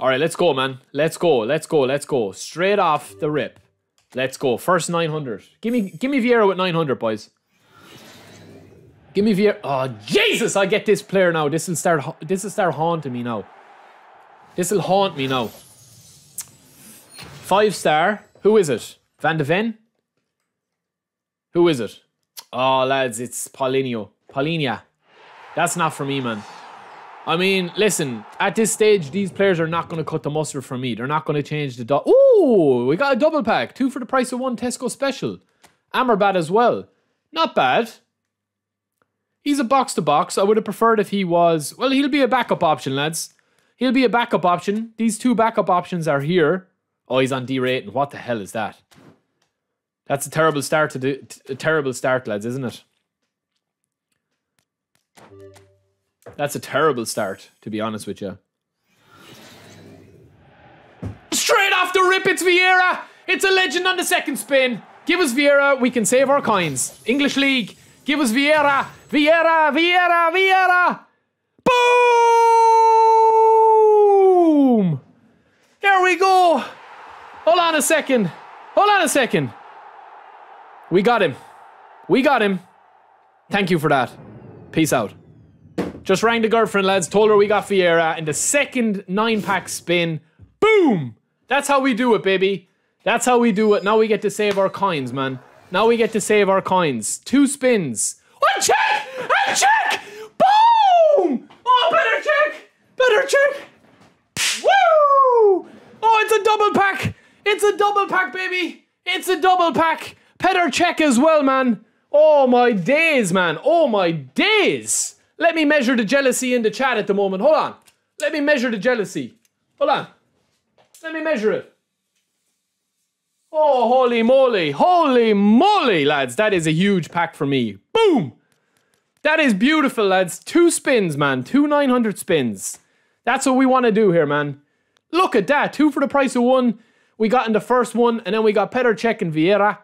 All right, let's go, man. Let's go. Let's go. Let's go. Straight off the rip. Let's go. First 900. Give me give me Vieira with 900, boys. Give me Vieira. Oh, Jesus, I get this player now. This will start this will start haunting me now. This will haunt me now. Five star. Who is it? Van de Ven? Who is it? Oh, lads, it's Paulinho. Paulinha. That's not for me, man. I mean, listen, at this stage, these players are not going to cut the mustard for me. They're not going to change the... Do- Ooh, we got a double pack. Two for the price of one Tesco special. Amrabat as well. Not bad. He's a box to box. I would have preferred if he was... Well, he'll be a backup option, lads. He'll be a backup option. These two backup options are here. Oh, he's on D rating. What the hell is that? That's a terrible start to do. A terrible start, lads, isn't it? That's a terrible start, to be honest with you. Straight off the rip, it's Vieira. It's a legend on the second spin. Give us Vieira, we can save our coins. English League, give us Vieira. Vieira, Vieira, Vieira. Boom! There we go. Hold on a second. Hold on a second. We got him. We got him. Thank you for that. Peace out. Just rang the girlfriend, lads. Told her we got Vieira in the second nine pack spin. Boom! That's how we do it, baby. That's how we do it. Now we get to save our coins, man. Now we get to save our coins. Two spins. One check! And check! Boom! Oh, Petr Cech! Petr Cech! Woo! Oh, it's a double pack! It's a double pack, baby! It's a double pack! Petr Cech as well, man. Oh my days, man. Oh my days. Let me measure the jealousy in the chat at the moment. Hold on. Let me measure the jealousy. Hold on. Let me measure it. Oh, holy moly. Holy moly, lads. That is a huge pack for me. Boom. That is beautiful, lads. Two spins, man. Two 900 spins. That's what we want to do here, man. Look at that. Two for the price of one. We got in the first one, and then we got Petr Cech and Vieira.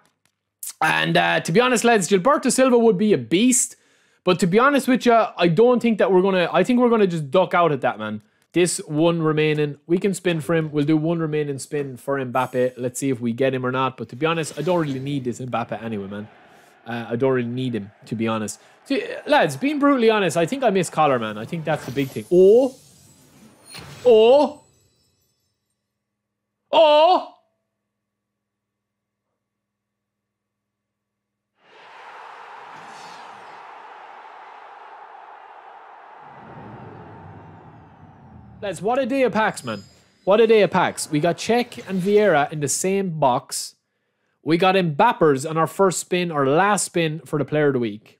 And uh, to be honest, lads, Gilberto Silva would be a beast. But to be honest with you, I don't think that we're going to... I think we're going to just duck out at that, man. This one remaining, we can spin for him. We'll do one remaining spin for Mbappe. Let's see if we get him or not. But to be honest, I don't really need this Mbappe anyway, man. Uh, I don't really need him, to be honest. See, lads, being brutally honest, I think I miss Collar, man. I think that's the big thing. Oh! Oh! Oh! Lads, what a day of packs, man. What a day of packs. We got Cech and Vieira in the same box. We got Mbappers on our first spin, our last spin for the player of the week.